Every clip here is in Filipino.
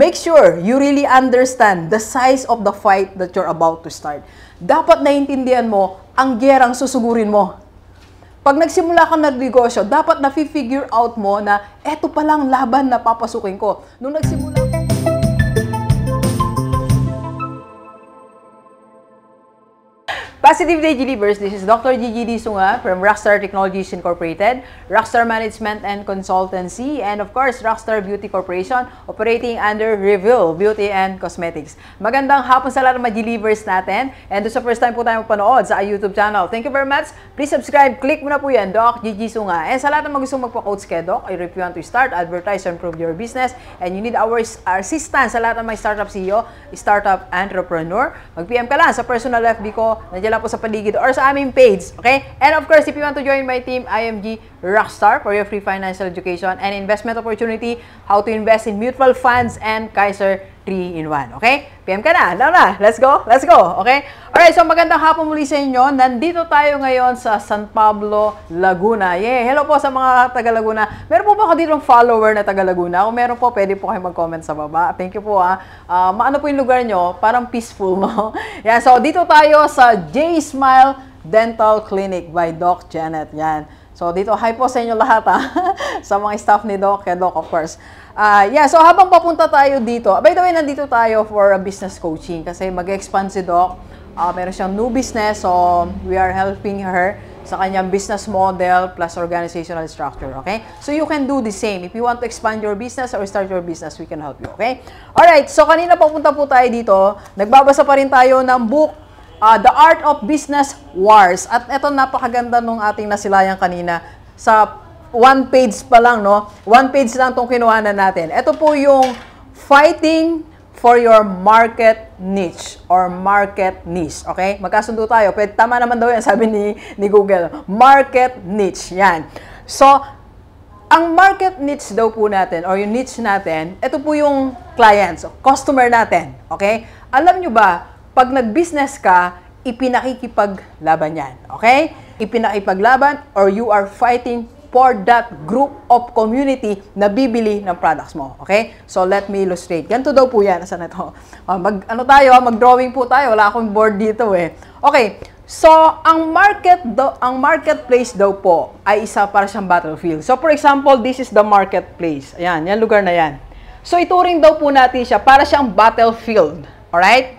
make sure you really understand the size of the fight that you're about to start. Dapat naiintindihan mo ang gerang susugurin mo. Pag nagsimula ka nagnegosyo, dapat na-figure out mo na eto palang laban na papasukin ko. Nung nagsimula Positive Day Believers, this is Dr. Gigi Disunga from Rockstar Technologies Incorporated, Rockstar Management and Consultancy, and of course, Rockstar Beauty Corporation, operating under Reveal Beauty and Cosmetics. Magandang hapon sa lahat ng mga Believers natin, and sa first time po tayo mapanood sa YouTube channel. Thank you very much. Please subscribe, click mo na po yan, Doc Gigi Sunga. And sa lahat ng mga gustong magpa-coach kay Doc, if you want to start, advertise, and improve your business, and you need our assistance sa lahat ng mga startup CEO, startup entrepreneur, mag-PM ka lang sa personal FB ko, nandiyan lang po sa paligid or sa aming page. Okay? And of course, if you want to join my team, IMG Rockstar for your free financial education and investment opportunity, how to invest in mutual funds and Kaiser 3-in-1. Okay? PM ka na. Now na. Let's go. Let's go. Okay? Alright, so magandang hapon muli sa inyo. Nandito tayo ngayon sa San Pablo, Laguna. Yeah, hello po sa mga taga Laguna. Meron po ba ako dito follower na taga Laguna? Kung meron po, pwede po kayo mag-comment sa baba. Thank you po ah. Uh, maano po yung lugar nyo? Parang peaceful, no? yeah, so dito tayo sa J-Smile Dental Clinic by Doc Janet. Yan. So dito, hi po sa inyo lahat ha. sa mga staff ni Doc, kay Doc of course. Uh, yeah, so habang papunta tayo dito, by the way, nandito tayo for a business coaching kasi mag-expand si Doc. Uh, meron siyang new business, so we are helping her sa kanyang business model plus organizational structure, okay? So you can do the same. If you want to expand your business or start your business, we can help you, okay? Alright, so kanina papunta po tayo dito, nagbabasa pa rin tayo ng book, uh, The Art of Business Wars. At ito napakaganda nung ating nasilayang kanina sa one page pa lang, no? One page lang itong kinuhanan natin. Ito po yung fighting for your market niche or market niche. Okay? Magkasundo tayo. Pwede, tama naman daw yan, sabi ni, ni Google. Market niche. Yan. So, ang market niche daw po natin or yung niche natin, ito po yung clients, customer natin. Okay? Alam nyo ba, pag nag-business ka, ipinakikipaglaban yan. Okay? Ipinakipaglaban or you are fighting for that group of community na bibili ng products mo. Okay? So, let me illustrate. Ganito daw po yan. Saan ito? Uh, mag, ano tayo? Mag-drawing po tayo. Wala akong board dito eh. Okay. So, ang market do, ang marketplace daw po ay isa para siyang battlefield. So, for example, this is the marketplace. Ayan, yan lugar na yan. So, ituring daw po natin siya para siyang battlefield. Alright?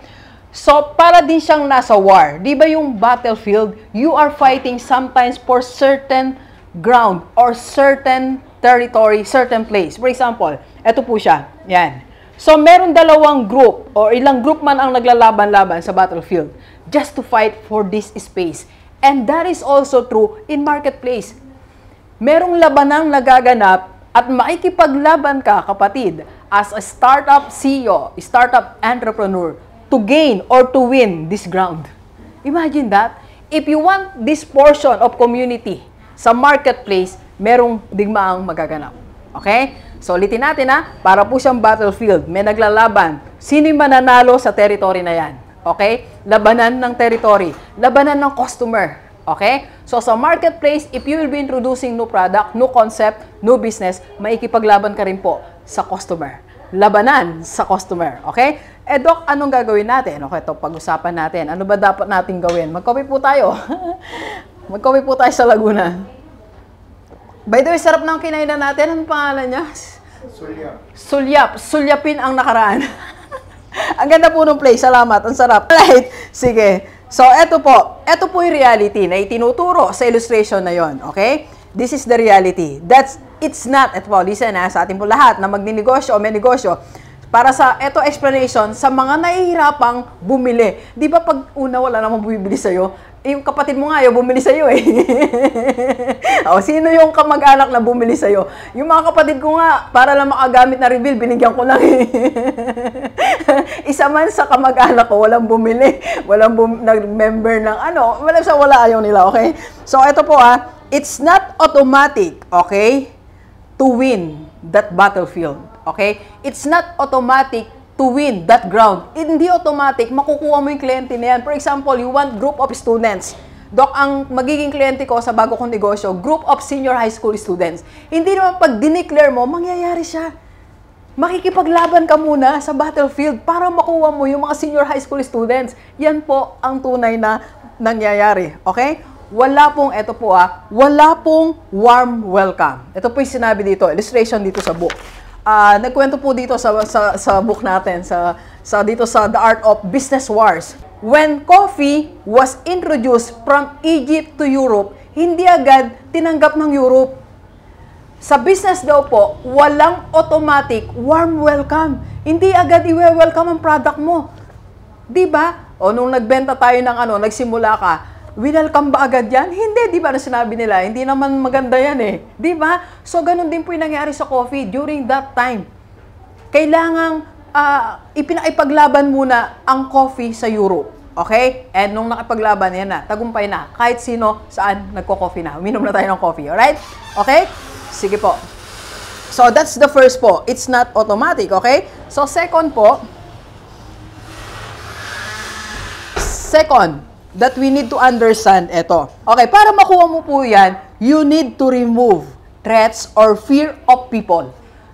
So, para din siyang nasa war. Di ba yung battlefield, you are fighting sometimes for certain ground or certain territory, certain place. For example, ito po siya. Yan. So, meron dalawang group or ilang group man ang naglalaban-laban sa battlefield just to fight for this space. And that is also true in marketplace. Merong labanang nagaganap at makikipaglaban ka, kapatid, as a startup CEO, startup entrepreneur, to gain or to win this ground. Imagine that. If you want this portion of community sa marketplace, merong digmaang magaganap. Okay? So, ulitin natin ha, para po siyang battlefield, may naglalaban. Sino yung mananalo sa territory na yan? Okay? Labanan ng territory. Labanan ng customer. Okay? So, sa marketplace, if you will be introducing new product, new concept, new business, maikipaglaban ka rin po sa customer. Labanan sa customer. Okay? Eh, Doc, anong gagawin natin? Okay, ito, pag-usapan natin. Ano ba dapat natin gawin? Mag-copy po tayo. Mag-copy po tayo sa Laguna. By the way, sarap ng kinainan natin. Anong pangalan niya? Sulyap. Sulyap. Sulyapin ang nakaraan. ang ganda po ng play. Salamat. Ang sarap. Right. Sige. So, eto po. Eto po yung reality na itinuturo sa illustration na yon. Okay? This is the reality. That's, it's not, eto po, listen ha, sa ating po lahat na magninegosyo o may negosyo, para sa eto explanation sa mga nahihirapang bumili. Di ba pag una wala namang bumibili sa'yo, yung kapatid mo nga yung bumili sa'yo eh. o, sino yung kamag-anak na bumili sa'yo? Yung mga kapatid ko nga, para lang makagamit na reveal, binigyan ko lang eh. Isa man sa kamag-anak ko, walang bumili. Walang bum- nag-member ng ano. Wala sa wala ayaw nila, okay? So, ito po ah, it's not automatic, okay, to win that battlefield. Okay? It's not automatic to win that ground. Hindi automatic, makukuha mo yung kliyente na yan. For example, you want group of students. Dok, ang magiging kliyente ko sa bago kong negosyo, group of senior high school students. Hindi naman pag dineclare mo, mangyayari siya. makikipaglaban ka muna sa battlefield para makuha mo yung mga senior high school students. Yan po ang tunay na nangyayari. Okay? Wala pong, eto po ah, wala pong warm welcome. Ito po yung sinabi dito, illustration dito sa book. Ah, nagkwento po dito sa, sa, sa book natin, sa, sa dito sa The Art of Business Wars. When coffee was introduced from Egypt to Europe, hindi agad tinanggap ng Europe sa business daw po, walang automatic warm welcome. Hindi agad i-welcome ang product mo. 'Di ba? O nung nagbenta tayo ng ano, nagsimula ka, welcome ba agad yan? Hindi, di ba na sinabi nila? Hindi naman maganda yan eh. Di ba? So, ganun din po yung nangyari sa coffee during that time. Kailangang uh, ipinaipaglaban muna ang coffee sa Europe. Okay? And nung nakipaglaban, yan na, tagumpay na. Kahit sino, saan, nagko-coffee na. Uminom na tayo ng coffee. Alright? Okay? Sige po. So, that's the first po. It's not automatic, okay? So, second po, second, that we need to understand ito. Okay, para makuha mo po yan, you need to remove threats or fear of people.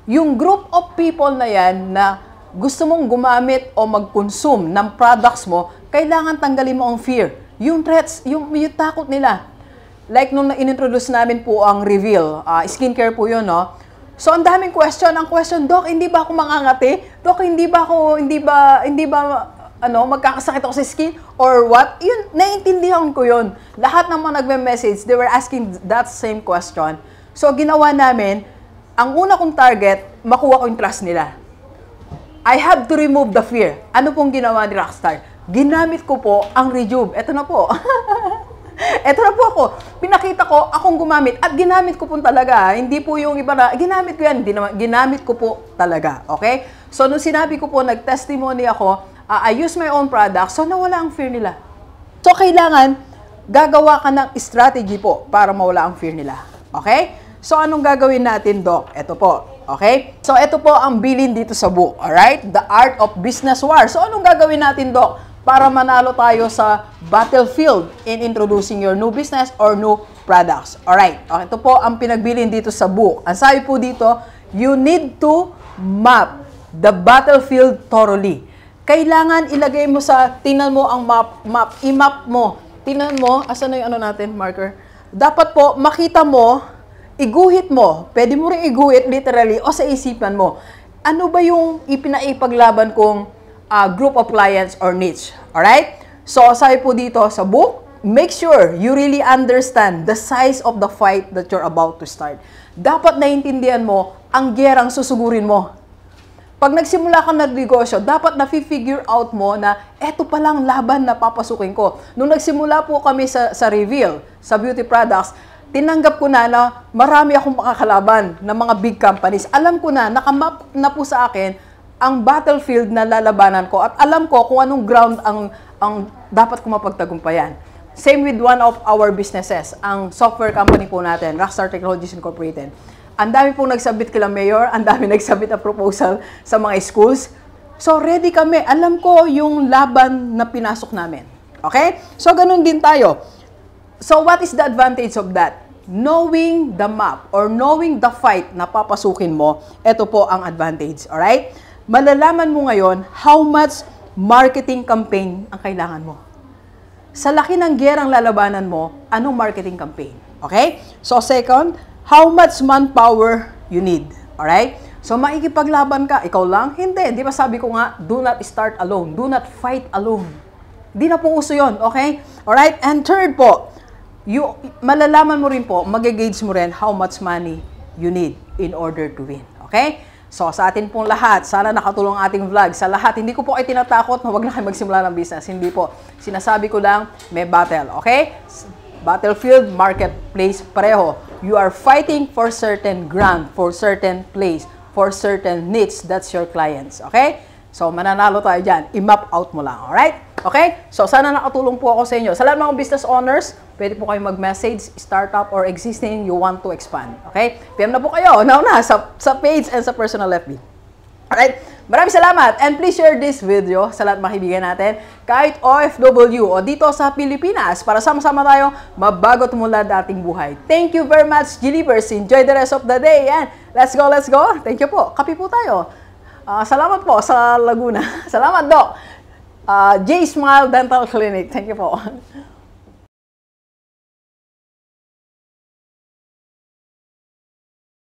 Yung group of people na yan na gusto mong gumamit o mag-consume ng products mo, kailangan tanggalin mo ang fear. Yung threats, yung, yung takot nila. Like nung in-introduce namin po ang reveal, uh, skincare po yun, no? So ang daming question, ang question, Doc, hindi ba ako mangangati? Doc, hindi ba ako, hindi ba, hindi ba, ano, magkakasakit ako sa skin? Or what? Yun, naiintindihan ko yun. Lahat ng mga nagme-message, they were asking that same question. So ginawa namin, ang una kong target, makuha ko yung trust nila. I have to remove the fear. Ano pong ginawa ni Rockstar? Ginamit ko po ang Rejuve. Ito na po. Eto na po ako. Pinakita ko, akong gumamit. At ginamit ko po talaga. Hindi po yung iba na, ginamit ko yan. Ginamit ko po talaga. Okay? So, nung sinabi ko po, nag-testimony ako, uh, I use my own product, so nawala ang fear nila. So, kailangan, gagawa ka ng strategy po para mawala ang fear nila. Okay? So, anong gagawin natin, Doc? Ito po. Okay? So, ito po ang bilin dito sa book. Alright? The Art of Business War. So, anong gagawin natin, Doc? para manalo tayo sa battlefield in introducing your new business or new products. Alright, okay, ito po ang pinagbilin dito sa book. Ang sabi po dito, you need to map the battlefield thoroughly. Kailangan ilagay mo sa, tinan mo ang map, map i-map mo. Tinan mo, asan na yung ano natin, marker? Dapat po, makita mo, iguhit mo. Pwede mo rin iguhit literally o sa isipan mo. Ano ba yung ipinaipaglaban kong uh, group of clients or niche. Alright? So, sabi po dito sa book, make sure you really understand the size of the fight that you're about to start. Dapat naiintindihan mo ang gerang susugurin mo. Pag nagsimula ka ng negosyo, dapat na-figure out mo na eto pa lang laban na papasukin ko. Nung nagsimula po kami sa, sa reveal, sa beauty products, tinanggap ko na na marami akong makakalaban ng mga big companies. Alam ko na, nakamap na po sa akin ang battlefield na lalabanan ko at alam ko kung anong ground ang, ang dapat ko mapagtagumpayan. Same with one of our businesses, ang software company po natin, Rockstar Technologies Incorporated. Ang dami pong nagsabit kila Mayor, ang dami nagsabit na proposal sa mga schools. So ready kami. Alam ko yung laban na pinasok namin. Okay? So ganun din tayo. So what is the advantage of that? Knowing the map or knowing the fight na papasukin mo, ito po ang advantage. Alright? malalaman mo ngayon how much marketing campaign ang kailangan mo. Sa laki ng gerang lalabanan mo, anong marketing campaign? Okay? So second, how much manpower you need. Alright? So makikipaglaban ka, ikaw lang? Hindi. Di ba sabi ko nga, do not start alone. Do not fight alone. Di na po uso yun. Okay? Alright? And third po, you, malalaman mo rin po, mag-gauge mo rin how much money you need in order to win. Okay? So sa atin pong lahat, sana nakatulong ating vlog. Sa lahat, hindi ko po kayo tinatakot na huwag na kayo magsimula ng business. Hindi po. Sinasabi ko lang, may battle. Okay? Battlefield, marketplace, pareho. You are fighting for certain ground, for certain place, for certain needs. That's your clients. Okay? So, mananalo tayo dyan. I-map out mo lang. Alright? Okay? So, sana nakatulong po ako sa inyo. Sa lahat mga business owners, pwede po kayo mag-message, startup or existing, you want to expand. Okay? PM na po kayo, na-una, sa, sa page and sa personal FB. Alright? Maraming salamat and please share this video sa lahat mga natin kahit OFW o dito sa Pilipinas para sama-sama tayo mabago mula dating buhay. Thank you very much, Gilivers. Enjoy the rest of the day. Yan. Let's go, let's go. Thank you po. Kapi po tayo. Ah, salamat po sa Laguna. salamat, Doc. Ah, J Smile Dental Clinic. Thank you po.